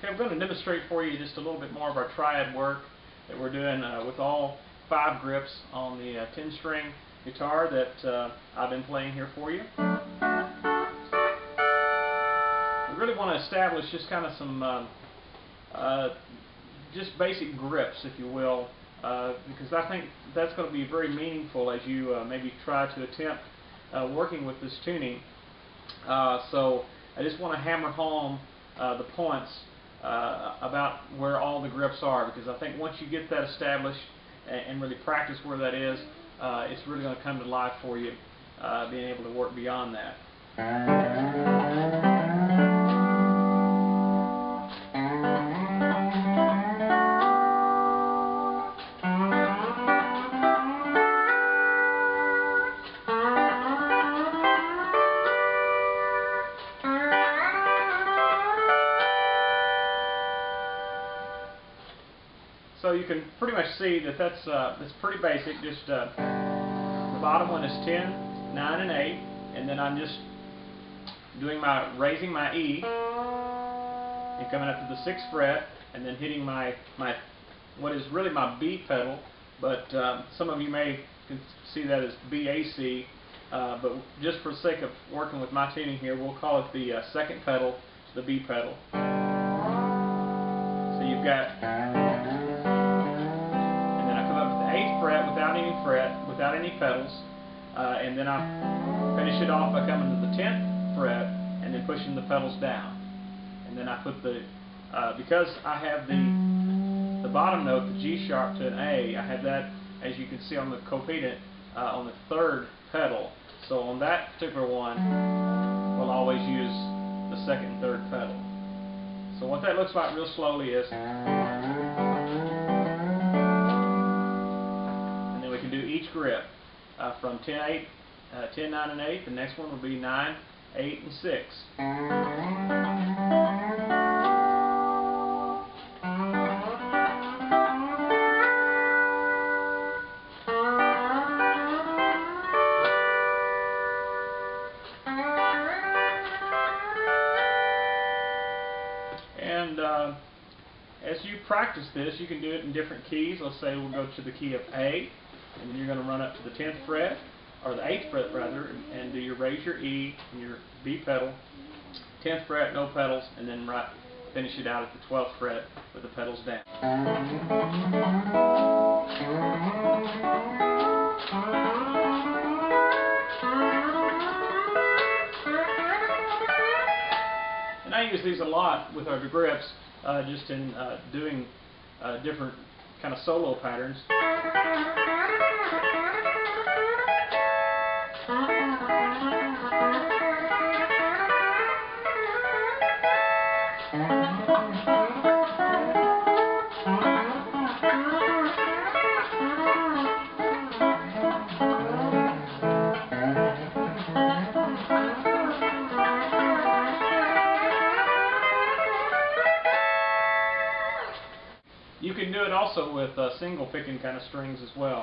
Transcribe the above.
Okay, I'm going to demonstrate for you just a little bit more of our triad work that we're doing uh, with all five grips on the uh, 10 string guitar that uh, I've been playing here for you. We really want to establish just kind of some um, uh, just basic grips, if you will, uh, because I think that's going to be very meaningful as you uh, maybe try to attempt uh, working with this tuning. Uh, so I just want to hammer home uh, the points uh, about where all the grips are because I think once you get that established and, really practice where that is, uh, it's really going to come to life for you, uh, being able to work beyond that. So you can pretty much see that that's uh, that's pretty basic. Just uh, the bottom one is 10, 9, and 8, and then I'm just doing my raising my E and coming up to the sixth fret, and then hitting my my what is really my B pedal, but um, some of you may see that as BAC. Uh, but just for the sake of working with my tuning here, we'll call it the uh, second pedal, the B pedal. So you've got without any fret, without any pedals, uh, and then I finish it off by coming to the 10th fret and then pushing the pedals down. And then I put the, uh, because I have the, the bottom note, the G sharp to an A, I have that, as you can see on the copedent, uh, on the third pedal. So on that particular one, we'll always use the second and third pedal. So what that looks like real slowly is grip uh, from 10, 8, uh, 10, 9, and 8. The next one will be 9, 8, and 6. And uh, as you practice this, you can do it in different keys. Let's say we'll go to the key of A, and then you're going to run up to the 10th fret, or the 8th fret rather, and do your raise your E and your B pedal, 10th fret, no pedals, and then right, finish it out at the 12th fret with the pedals down. And I use these a lot with our grips, uh, just in uh, doing uh, different kind of solo patterns. You can do it also with uh, single picking kind of strings as well.